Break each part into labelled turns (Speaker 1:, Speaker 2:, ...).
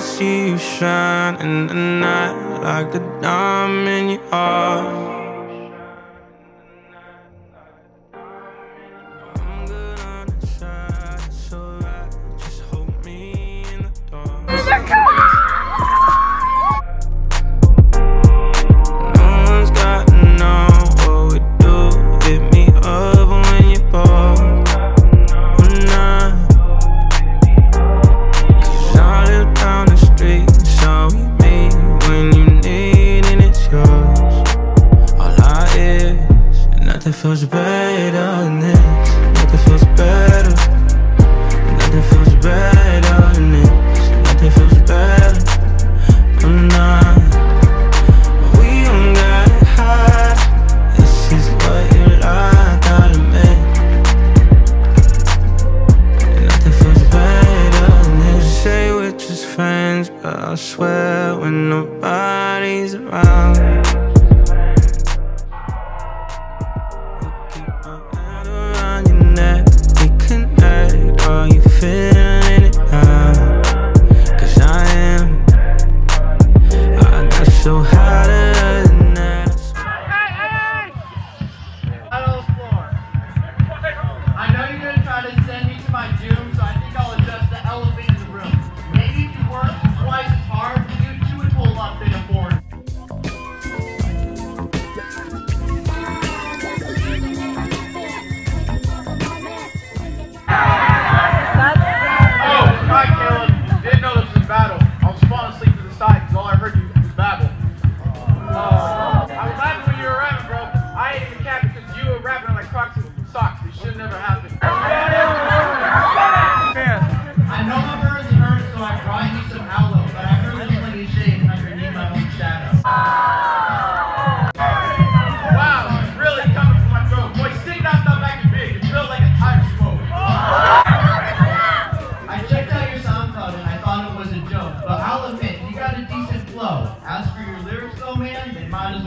Speaker 1: see you shine in the night like a diamond you are.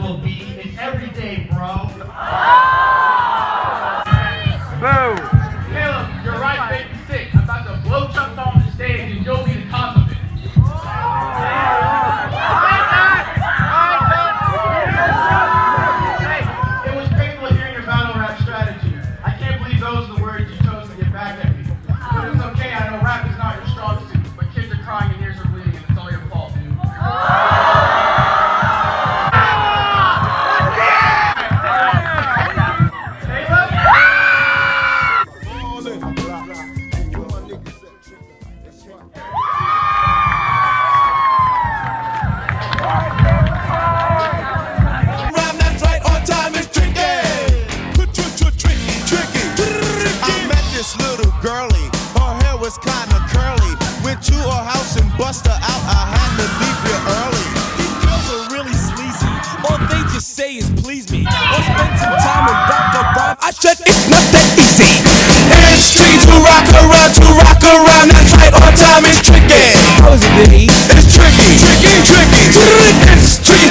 Speaker 1: will be in
Speaker 2: every day, bro.
Speaker 3: Ah! girly. Her hair was kinda curly. Went to her house and bust her out. I had to leave here early.
Speaker 4: These girls are really sleazy. All they just say is please me. Or spend some time with Dr. the. I said it's not that easy.
Speaker 3: And History to rock around, to rock around. That's right, our time is tricky.
Speaker 4: How is it, Diddy?
Speaker 3: It's tricky, tricky, tricky. It's tricky.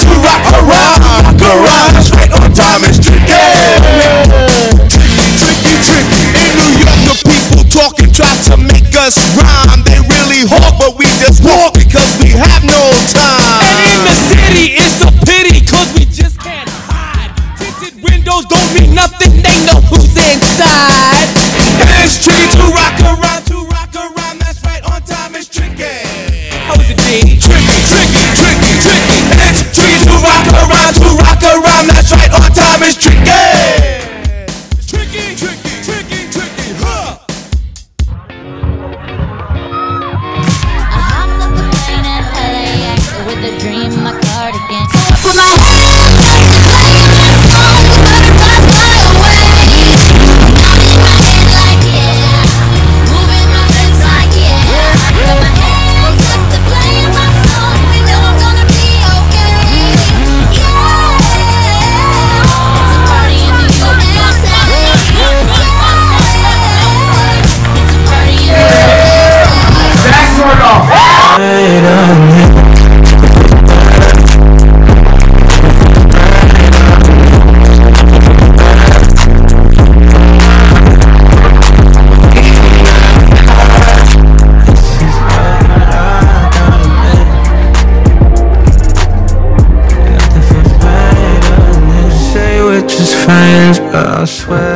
Speaker 3: see
Speaker 5: I
Speaker 1: swear.